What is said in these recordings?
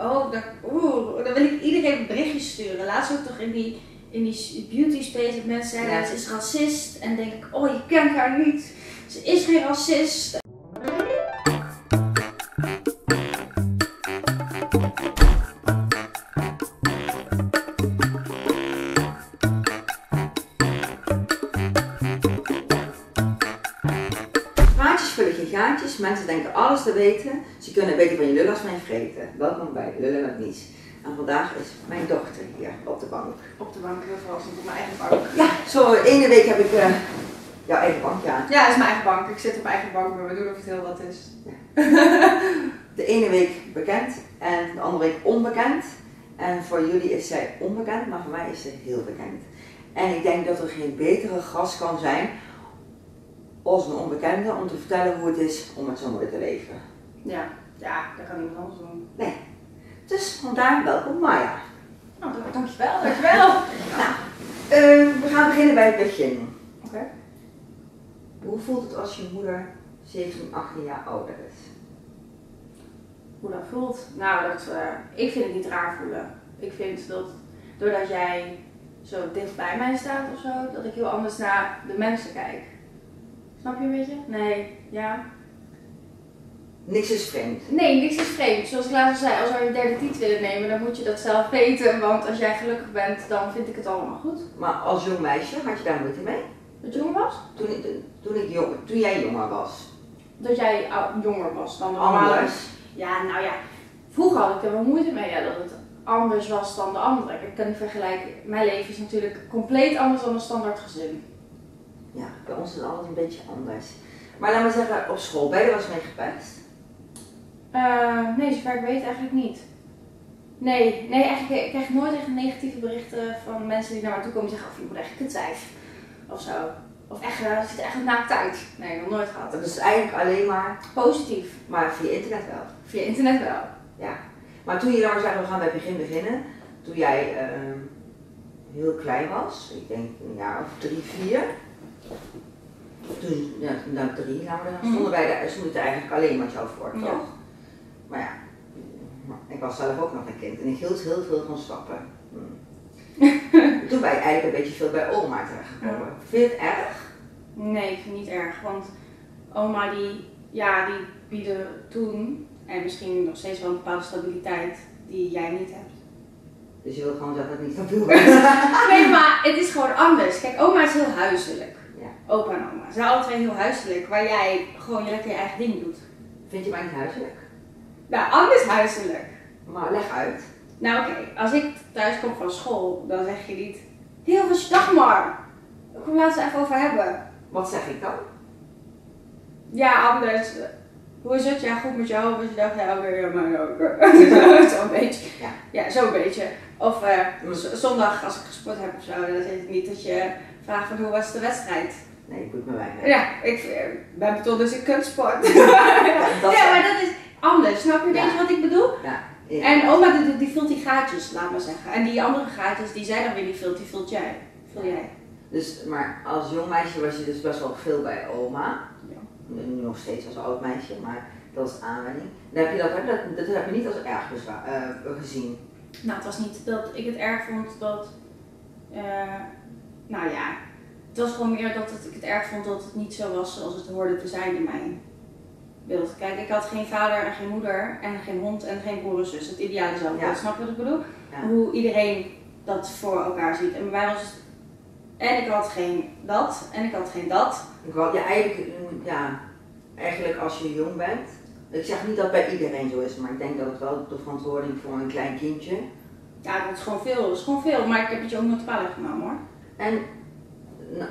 oh, dat, oeh, dan wil ik iedereen een berichtje sturen. Laatst ook toch in die, in die beauty space dat mensen zeiden, Ja. ze is racist. En denk ik, oh, je kent haar niet. Ze is geen racist. Mensen denken alles te weten. Ze kunnen beter van je lullen als van je vreten. Welkom bij Lullen met Mies. En vandaag is mijn dochter hier op de bank. Op de bank, heel verrassend, op mijn eigen bank. Ja, zo de ene week heb ik eh, jouw eigen bank, ja. Ja, het is mijn eigen bank. Ik zit op mijn eigen bank, maar we doen of het heel wat is. De ene week bekend en de andere week onbekend. En voor jullie is zij onbekend, maar voor mij is ze heel bekend. En ik denk dat er geen betere gast kan zijn als een onbekende om te vertellen hoe het is om met zo'n moeder te leven. Ja, ja, dat kan niemand anders doen. Nee. Dus vandaar welkom Maya. Nou, dank- dankjewel, dankjewel. Nou, eh, we gaan beginnen bij het begin. Oké. Hoe voelt het als je moeder 17, 18 jaar ouder is? Hoe dat voelt? Nou, dat, eh, ik vind het niet raar voelen. Ik vind dat doordat jij zo dicht bij mij staat of zo, dat ik heel anders naar de mensen kijk. Snap je een beetje? Nee, ja. Niks is vreemd. Nee, niks is vreemd. Zoals ik laatst al zei, als we een derde titel willen nemen, dan moet je dat zelf weten. Want als jij gelukkig bent, dan vind ik het allemaal goed. Maar als jong meisje had je daar moeite mee? Dat je jonger was? Toen, ik, toen, ik jong, toen jij jonger was. Dat jij jonger was dan de normale. Anders. Ja, nou ja. Vroeger had ik er wel moeite mee ja, dat het anders was dan de andere. Ik kan niet vergelijken. Mijn leven is natuurlijk compleet anders dan een standaard gezin. Ja, bij ons is het altijd een beetje anders. Maar laat maar zeggen, op school, ben je er wel eens mee gepest? Eh, nee, zover ik weet eigenlijk niet. Nee, nee, eigenlijk ik krijg nooit echt negatieve berichten van mensen die naar mij toe komen en zeggen: of je moet echt kutwijf. Of zo. Of echt, eh, ziet er echt naakt uit. Nee, nog nooit gehad. Dat is eigenlijk alleen maar, Positief. maar via internet wel. Via internet wel. Ja. Maar toen je dan zeggen, we gaan bij het begin beginnen. Toen jij ehm, heel klein was, ik denk een jaar of drie, vier. Toen, ja, nou drie, zeggen, stonden wij daar, stond er eigenlijk alleen met jou voor, toch? Ja. Maar ja, maar ik was zelf ook nog een kind en ik hield heel veel van stappen. Toen ben je eigenlijk een beetje veel bij oma terechtgekomen. Vind je het erg? Nee, ik vind het niet erg. Want oma die, ja, die bieden toen, en misschien nog steeds wel een bepaalde stabiliteit die jij niet hebt. Dus je wil gewoon zeggen dat het niet stabiel was. Nee, maar het is gewoon anders. Kijk, oma is heel huiselijk. Opa en oma. Ze zijn alle twee heel huiselijk, waar jij gewoon je lekker je eigen ding doet. Vind je mij niet huiselijk? Nou, anders huiselijk. Maar leg uit. Nou oké, als ik thuis kom van school, dan zeg je niet Heel veel dag maar. Kom laten we het even over hebben. Wat zeg ik dan? Ja, anders. Hoe is het? Ja, goed met jou. Of is je dag? Ja, oké, ja, maar ook. Zo'n beetje. Ja. Ja, zo'n beetje. Of eh, zondag als ik gesport heb of zo, dan zeg ik niet dat je vraagt van hoe was de wedstrijd. Nee, ik moet me weinig. Ja, ik eh, ben beton dus ik kunstsport. dat ja, maar dat is anders. Snap je? Weet Ja. je wat ik bedoel? Ja, ja. En oma die, die vult die gaatjes, laat maar zeggen. En die andere gaatjes die zij dan weer niet vult, die vult jij. Vul jij. Dus, maar als jong meisje was je dus best wel veel bij oma. Ja. Nu nog steeds als oud meisje, maar dat is aanwenning. Dan heb je dat, heb je dat, dat heb je niet als erg bezwa- eh, gezien. Nou, het was niet dat ik het erg vond dat. eh, nou ja, het was gewoon meer dat het, ik het erg vond dat het niet zo was zoals het hoorde te zijn in mijn beeld. Kijk, ik had geen vader en geen moeder en geen hond en geen broer en zus. Het ideale. Ja. Snap je wat ik bedoel? Ja. Hoe iedereen dat voor elkaar ziet. En bij mij was het. En ik had geen dat en ik had geen dat. Ik wou, ja, eigenlijk, ja, eigenlijk als je jong bent. Ik zeg niet dat bij iedereen zo is, maar ik denk dat het wel de verantwoording voor een klein kindje. Ja, dat is gewoon veel. Dat is gewoon veel. Maar ik heb het je ook nooit kwalijk genomen hoor. En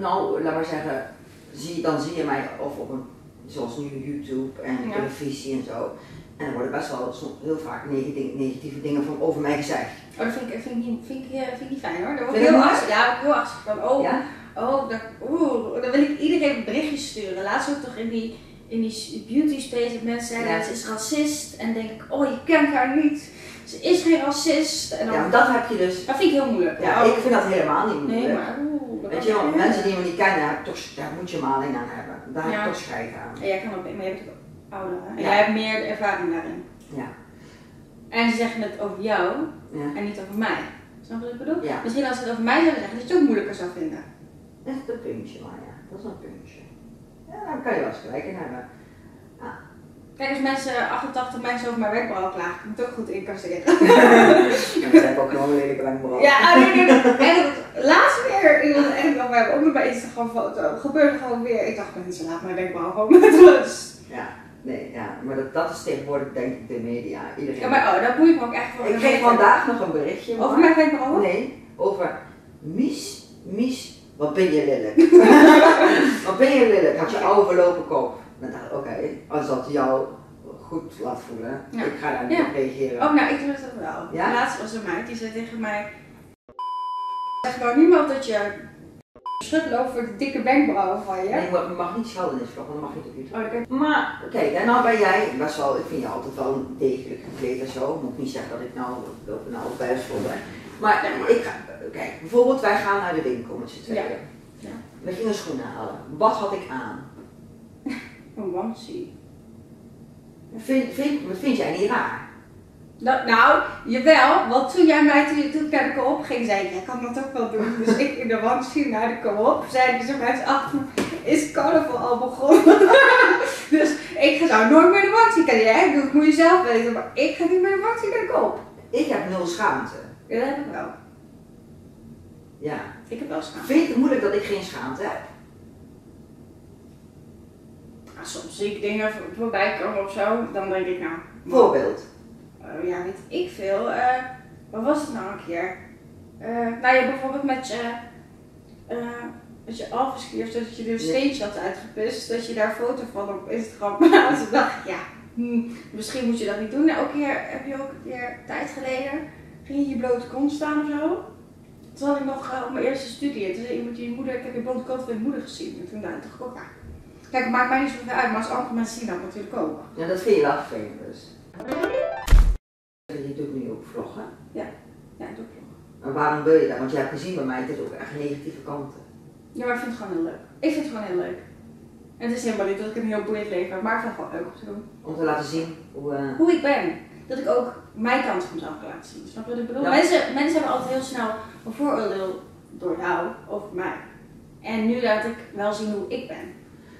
nou, laat maar zeggen, zie, dan zie je mij of op een, zoals nu YouTube en Ja. televisie en zo. En er worden best wel soms heel vaak neg- negatieve dingen van over mij gezegd. Oh, dat vind ik, vind ik, niet, vind ik, vind ik niet fijn hoor. Daar word ik heel dat angstig. Ja, heel van. Oh, Ja? oh dat, oeh, dan wil ik iedereen een berichtje sturen. Laatst ook toch in die, in die beauty space dat mensen zeiden Ja. ze is racist. En denk ik, oh je kent haar niet. Ze is geen racist. En dan, Ja, dat heb je dus. dat vind ik heel moeilijk. Ja, Oh, ik vind dat helemaal niet moeilijk. Nee, maar oeh. dat Weet kan je mensen die me niet kennen, toch, daar moet je maling aan hebben. Daar heb ik toch scheid aan. En jij kan ook, maar jij bent ook ouder? En jij hebt meer ervaring daarin. Ja. En ze zeggen het over jou en niet over mij. Snap je wat ik bedoel? Ja. Misschien als ze het over mij zouden zeggen, dat je het ook moeilijker zou vinden. Dat is een puntje, maar ja, dat is een puntje. Ja, daar kan je wel eens gelijk in hebben. Kijk, als mensen 88 mensen over mijn wenkbrauw klagen, ik het ook goed incasseren. Ja, dat heb ik ook nog een lelijke wenkbrauw. Ja, ah, nee, nee, nee. En het ook nog bij Instagram foto, gebeurde gewoon weer. Ik dacht, mensen, laat mijn wenkbrauw gewoon met rust. Ja, nee, ja, maar dat, dat is tegenwoordig denk ik de media. Iedereen. Ja, maar oh, dat boeit me ook echt voor. ik kreeg vandaag nog een berichtje. Over maar- mijn wenkbrauwen? Nee, over Mies, Mies, wat ben je lelijk. wat ben je lelijk, had je oude verlopen kop. Dan dacht ik, oké, als dat jou goed laat voelen, Ja. ik ga daar niet Ja. op reageren. Oh, nou, ik doe het ook wel. Ja? Laatst was er een meid die zei tegen mij: Zeg nou niemand dat je loopt voor de dikke wenkbrauwen van je. Nee, je mag- niet schelden dit vlog, want dan mag je het niet. Oké. Maar kijk, en nou ben jij best wel, ik vind je altijd wel degelijk gekleed en zo. Moet niet zeggen dat ik nou, dat ik nou bijvol ben. Maar ik ga, kijk, bijvoorbeeld wij gaan naar de winkel met z'n tweeën. Ja. We gingen schoenen halen. Wat had ik aan? Een onesie. Vind, vind, vind jij niet raar? Nou, nou, jawel, want toen jij mij, toen, toen ik naar de co-op ging, zei ik, jij kan dat ook wel doen. Dus ik in de onesie naar de co-op, zeiden ze mensen achter is carnaval al begonnen? dus ik zou nooit meer de onesie kennen. Jij doet moet je zelf weten, maar ik ga niet meer de onesie naar de co-op. Ik heb nul schaamte. Ja, dat heb ik wel. Ja. Ik heb wel schaamte. Vind je het moeilijk dat ik geen schaamte heb? Ja, soms zie ik dingen voorbij komen of zo, dan denk ik nou, Voorbeeld. Eh, ja, weet ik veel. eh wat was het nou een keer? Eh, nou ja, bijvoorbeeld met je, eh met je alverskiers, dat je er steentje had uitgepist, dat je daar een foto van op Instagram plaatst. Toen dacht ik, ja, hm, misschien moet je dat niet doen. Nou, ook een keer, heb je ook een keer tijd geleden, ging je je blote kont staan of zo. Toen had ik nog op mijn eerste studie. En toen zei iemand, je moeder, ik heb je blote kont van je moeder gezien. En toen dacht ik ook, ja. Kijk, het maakt mij niet zoveel uit, maar als andere mensen zien dat natuurlijk ook. Ja, dat vind je wel vervelend dus. Je doet nu ook vloggen. Ja, ik doe nog. Maar waarom wil je dat? Want je hebt gezien bij mij, het is ook echt negatieve kanten. Ja, maar ik vind het gewoon heel leuk. Ik vind het gewoon heel leuk. En het is helemaal niet dat ik een heel boeiend leven heb, maar ik vind het gewoon leuk om te doen. Om te laten zien hoe... eh, Hoe ik ben. Dat ik ook mijn kant van mezelf laten zien. Snap je wat ik bedoel? Ja. Mensen, mensen hebben altijd heel snel een vooroordeel door jou over mij. En nu laat ik wel zien hoe ik ben.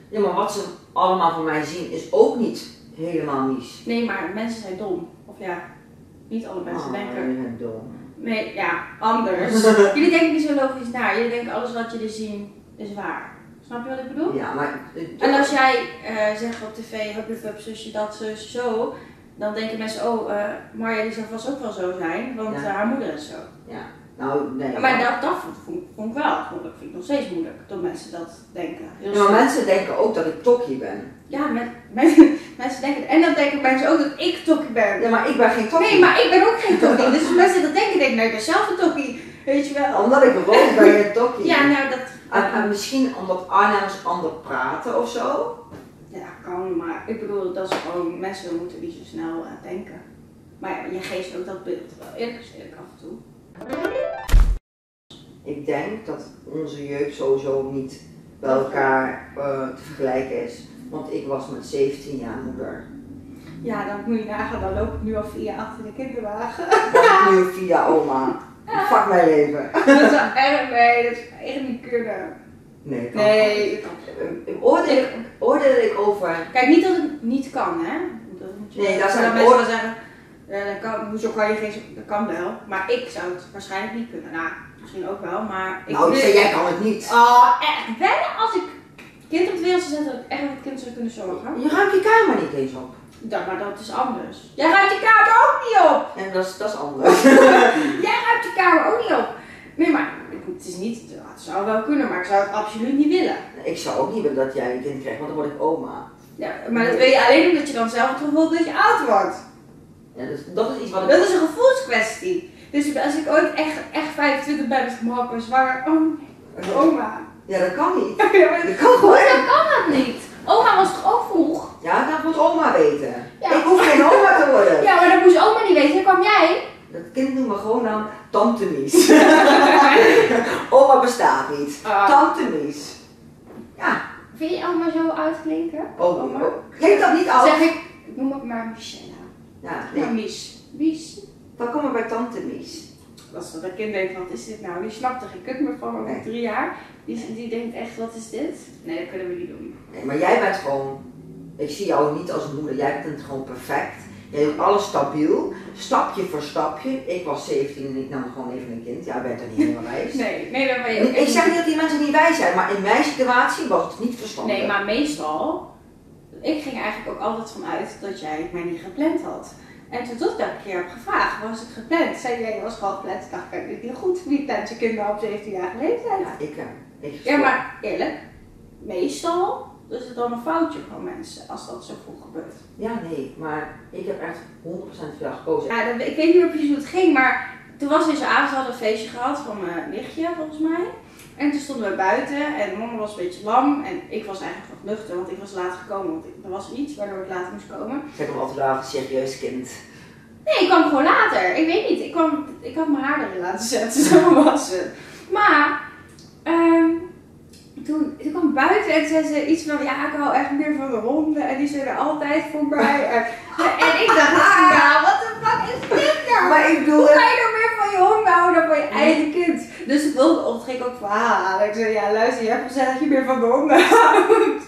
Ja, maar wat ze allemaal van mij zien is ook niet helemaal mies. Nee, maar mensen zijn dom. Of ja, niet alle mensen Oh, denken. bent dom. Nee, ja, anders. Jullie denken niet zo logisch na. Jullie denken alles wat jullie zien is waar. Snap je wat ik bedoel? Ja, maar... En als jij eh, zegt op tv, hup, hup, zusje, dat, zusje, zo, dan denken mensen, oh, eh Marja die zou vast ook wel zo zijn, want Ja. eh, haar moeder is zo. Nou, nee. maar dat, dat vond, ik wel moeilijk, vind ik nog steeds moeilijk, dat mensen dat denken. Ja, maar mensen denken ook dat ik tokkie ben. Ja, mensen denken, en dan denken mensen ook dat ik tokkie ben. Ja, maar ik ben geen tokkie. Nee, maar ik ben ook geen tokkie, dus mensen dat denken, denk ik, nee, ik ben zelf een tokkie, weet je wel. Omdat ik rood ben je tokkie. Ja, nou dat, En, en misschien omdat Arnhemmers ander praten of zo. ja, kan, maar ik bedoel, dat is gewoon, mensen moeten niet zo snel eh, denken. Maar ja, je geeft ook dat beeld wel eerlijk eerlijk af en toe. Ik denk dat onze jeugd sowieso niet bij elkaar eh, te vergelijken is. Want ik was met 17 jaar moeder. Ja, dan moet je nagaan, dan loop ik nu al vier jaar achter de kinderwagen. Dat nu via oma. Fuck mijn leven. dat is erg, nee, dat is echt niet kunnen. Nee, kan Nee, dat kan niet. Eh, Oordeel, oordeel ik over. Kijk, niet dat het niet kan, hè. Dat moet je Nee, dat zijn mensen wel zeggen, eh, dat kan, hoezo kan je geen, dat kan wel. Maar ik zou het waarschijnlijk niet kunnen. Nou, misschien ook wel, maar ik Nou, ik zei, jij kan het niet. Oh, echt wennen als ik kind op de wereld zou zetten, dat ik echt het kind zou kunnen zorgen. Je ruimt je kamer niet eens op. Dat, maar dat is anders. Jij ruimt je kamer ook niet op! En dat is, dat is anders. Jij ruimt je kamer ook niet op! Nee, maar het is niet, het zou wel kunnen, maar ik zou het absoluut niet willen. ik zou ook niet willen dat jij een kind krijgt, want dan word ik oma. Ja, maar dat wil je alleen omdat je dan zelf het gevoel dat je oud wordt. Ja, dus, dat is iets wat ik... Dat is een gevoelskwestie. Dus als ik ooit echt, echt 25 ben, is ik ben zwanger, oh, oma. Ja, dat kan niet. Dat kan gewoon. Hoezo kan dat niet? Oma was toch ook vroeg? Ja, dat moet oma weten. Ja. Ik hoef geen oma te worden. Ja, maar dat moest oma niet weten. Dan kwam jij. Dat kind noemen we gewoon dan Tante Mies. oma bestaat niet. Ah. Tante Mies. Ja. Vind je oma zo uitklinken? Oma? oh. Klinkt dat niet al? Zeg ik, ik noem het maar Michelle. Ja, Ja. Mies. Wies. Dan komen we bij tante Mies. Dat is dat een kind denkt, wat is dit nou? Die snapt er geen kut meer van, Nee. drie jaar. Die, die denkt echt, wat is dit? Nee, dat kunnen we niet doen. Nee, maar jij bent gewoon, ik zie jou niet als moeder, jij bent gewoon perfect. Jij doet alles stabiel, stapje voor stapje. Ik was 17 en ik nam gewoon even een kind. Jij bent er niet helemaal wijs. Nee, nee, dat ben je ook Ik zeg niet. niet dat die mensen niet wijs zijn, maar in mijn situatie was het niet verstandig. Nee, maar meestal, ik ging eigenlijk ook altijd vanuit dat jij mij niet gepland had. En toen dat ik een keer heb gevraagd, was het gepland? Zei jij, was gewoon gepland. Ik dacht, kijk, niet goed. Wie plant je kinderen op 17 jaar leeftijd? Ja, ik, eh, ik Ja, maar eerlijk, meestal is het dan een foutje van mensen als dat zo vroeg gebeurt. Ja, nee, maar ik heb echt 100% voor jou gekozen. Ja, dat- ik weet niet meer precies hoe het ging, maar toen was deze avond, we hadden een feestje gehad van mijn nichtje volgens mij. En toen stonden we buiten en mama was een beetje lam en ik was eigenlijk nog nuchter, want ik was laat gekomen, want er was iets waardoor ik later moest komen. Ik zeg hem altijd een serieus kind. Nee, ik kwam gewoon later. Ik weet niet. Ik, kwam, ik had mijn haar erin laten zetten. Zo was het. Maar ehm, toen, toen kwam ik buiten en zei ze iets van ja, ik hou echt meer van de honden. En die zijn er altijd voorbij. En, en ik dacht, nou, wat de fuck is dit nou? Maar ik bedoel, Hoe kan je nou meer van je honden houden dan van je eigen? Dus ik wilde ik ook verhalen halen. Ik zei, ja luister, je hebt gezegd dat je meer van de houdt.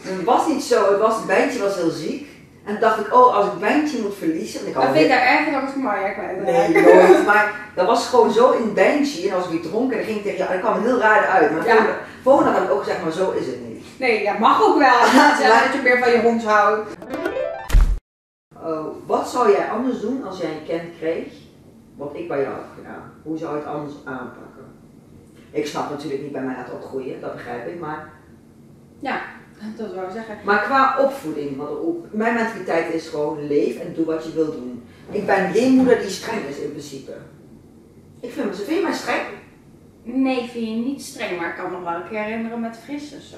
het was niet zo. Het was, Bijntje was heel ziek. En toen dacht ik, oh, als ik Bijntje moet verliezen. Want ik Dat had vind ik daar erger dan als ik Marja kwijt. Nee, nooit. Maar dat was gewoon zo in Bijntje. En dan was ik weer dronken. En dan ging ik tegen jou. En dat kwam heel raar uit. Maar Ja. volgende, heb ik ook gezegd, maar zo is het niet. Nee, dat mag ook wel. Ja, Zeg maar- dat je meer van je hond houdt. Oh, wat zou jij anders doen als jij een kind kreeg? Wat ik bij jou heb gedaan. Hoe zou je het anders aanpakken? Ik snap natuurlijk niet bij mij laten opgroeien. Dat begrijp ik. Maar Dat wou ik zeggen. Maar qua opvoeding, want op, mijn mentaliteit is gewoon leef en doe wat je wil doen. Ik ben geen moeder die streng is in principe. Ik vind me, vind je mij streng? Nee, vind je niet streng, maar ik kan me wel een keer herinneren met Fris of zo.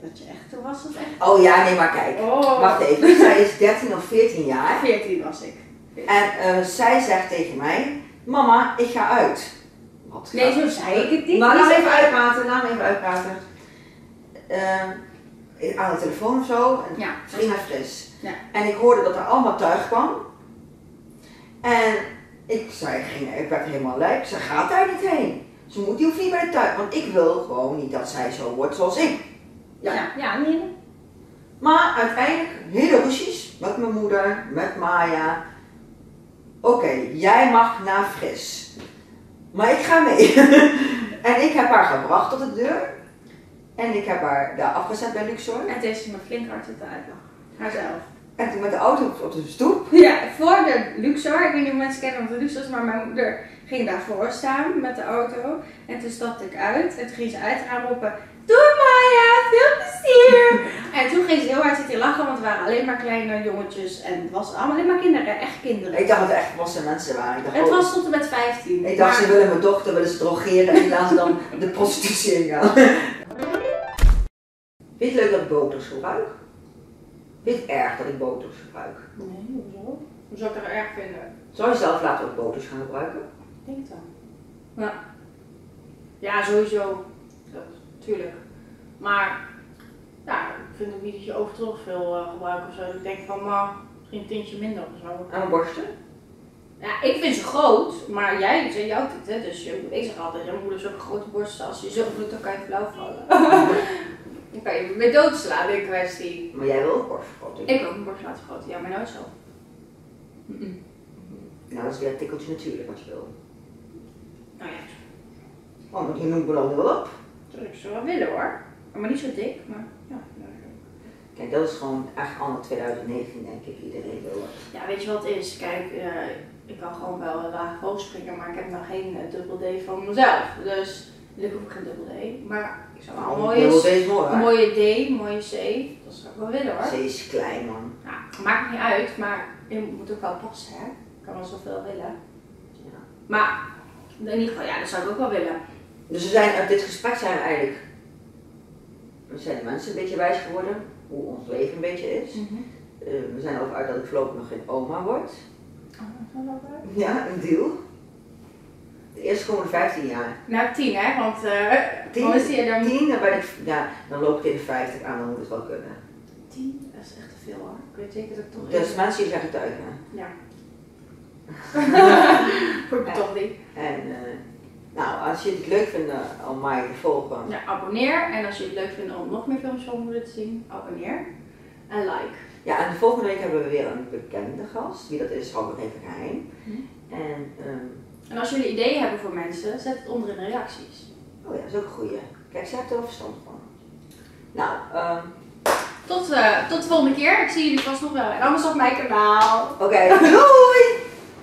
Dat je echt, toen was het echt. Oh ja, nee, maar kijk. Oh, Wacht even, zij is 13 of 14 jaar. 14 was ik. En eh, zij zegt tegen mij, mama, ik ga uit. Wat Nee, zo zei ik het niet. Nou, Die laat even uitpraten, laat me even uitpraten. Ehm, aan de telefoon of zo, en Ja. ging naar fris. Ja. En ik hoorde dat er allemaal tuig kwam. En ik zei, ging, ik werd helemaal lijp. Ze gaat daar niet heen. Ze moet, die hoeft niet bij de tuig. Want ik wil gewoon niet dat zij zo wordt zoals ik. Ja, ja, ja nee, nee. Maar uiteindelijk, hele ruzies met mijn moeder, met Maya. Oké, jij mag naar Fris. Maar ik ga mee. en ik heb haar gebracht tot de deur. En ik heb haar daar afgezet bij Luxor. En toen heeft ze me flink hard zitten uitlachen. Haarzelf. En toen met de auto op- de stoep. Ja, voor de Luxor. Ik weet niet of mensen kennen wat de Luxor is, maar mijn moeder ging daarvoor staan met de auto. En toen stapte ik uit en toen ging ze uit gaan roepen. Doei veel plezier! en toen ging ze heel hard zitten lachen, want het waren alleen maar kleine jongetjes. En het was allemaal alleen maar kinderen, echt kinderen. Ik dacht dat het echt volwassen mensen waren. Ik dacht, Het oh, was tot en met 15. ik dacht maar- ze willen mijn dochter, willen ze drogeren en die laten ze dan de prostitutie ingaan. Vind je het leuk dat ik boters gebruik? Vind je het erg dat ik boters gebruik? Nee, hoezo? Hoe zou ik dat erg vinden? Zou je zelf later ook boters gaan gebruiken? Ik denk het wel. Ja. Ja, sowieso. Dat, tuurlijk. Maar, ja, ik vind ook niet dat je overtrof veel eh, gebruikt of zo. Ik denk van, nou, misschien een tintje minder of zo. Aan mijn borsten? Ja, ik vind ze groot, maar jij, ze jouwt het, hè. Dus je, ik zeg altijd, je moeder is ook een grote borst. Als je zo doet, dan kan je flauw vallen. dan kan je weer doodslaan in kwestie. Maar jij wil ook borstvergroting? Ik wil ook een borst laten vergroten, ja, maar nooit zo. Nou, dat is weer een tikkeltje natuurlijk wat je wil. Nou ja, Oh, maar je noemt beloning wel op. dat zou ik zo wel willen hoor. Maar niet zo dik, maar ja. Kijk, dat is gewoon echt anno 2019 denk ik, iedereen wil het. Ja, weet je wat het is? Kijk, eh, ik kan gewoon wel laag hoog springen, maar ik heb nog geen eh, dubbel D van mezelf. Dus ik hoef ook geen dubbel D. Maar ik zou wel een Dubbel D mooie, is mooi een mooie D, een mooie C, dat zou ik wel willen hoor. C is klein man. Nou, maakt niet uit, maar je moet ook wel passen hè. Ik kan wel zoveel willen. Ja. Maar in ieder geval, ja, dat zou ik ook wel willen. Dus we zijn, uit dit gesprek zijn we eigenlijk, we zijn de mensen een beetje wijs geworden, hoe ons leven een beetje is. Eh, we zijn over uit dat ik voorlopig nog geen oma word. Oh. Ja, een deal. De eerste komende 15 jaar. Nou, tien hè, want eh Tien? hoe is die er dan? 10, dan, ben ik, ja, dan loop ik tegen de 50 aan, dan moet het wel kunnen. Tien, dat is echt te veel hoor. Ik weet zeker dat ik toch Dus even- mensen die zeggen tuigen. Ja. Goed, toch niet. Als je het leuk vindt eh, om mij te volgen, Ja, abonneer. En als je het leuk vindt om nog meer films van moeder te zien, abonneer. En like. Ja, en de volgende week hebben we weer een bekende gast. Wie dat is, hou ik nog even geheim. Hm. En, ehm, En als jullie ideeën hebben voor mensen, zet het onder in de reacties. oh ja, dat is ook een goeie. Kijk, ze heeft er wel verstand van. Nou, ehm, Tot, eh, tot de volgende keer. Ik zie jullie vast nog wel. En anders op mijn kanaal. oké, doei!